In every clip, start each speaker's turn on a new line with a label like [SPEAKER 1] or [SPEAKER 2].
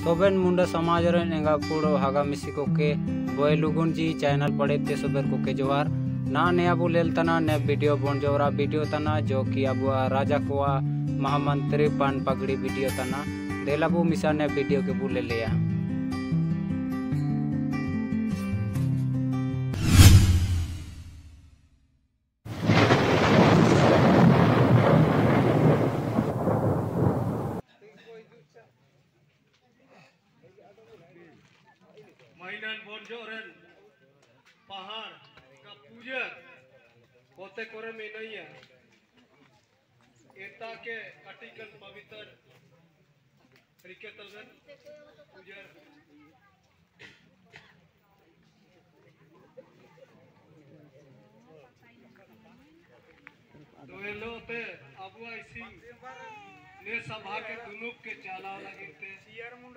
[SPEAKER 1] सोबेन मुंडा समाज एँगा पुड़ो हागा मिसी को के बोए लुगुन जी चैनल पड़े ते सोबेर को के जोहार ना ने अब लेल तना ने वीडियो बन जोरा वीडियो तना जो कि अब राजा को महामंत्री पान पगड़ी वीडियो तना। देलाबू मिसा ने वीडियो के बोले लिया।
[SPEAKER 2] Mainan bonjoren pahar ka puja kote kore menaiya eta ke artikel pavitr kriketalgan puja तो ये लो पे अबुआ इसी ने सभा के दुनुक के चाला लगे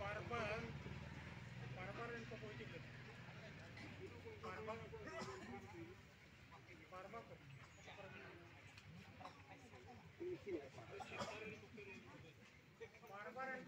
[SPEAKER 2] Parban, Parban and political. Parban, Parban. Parban and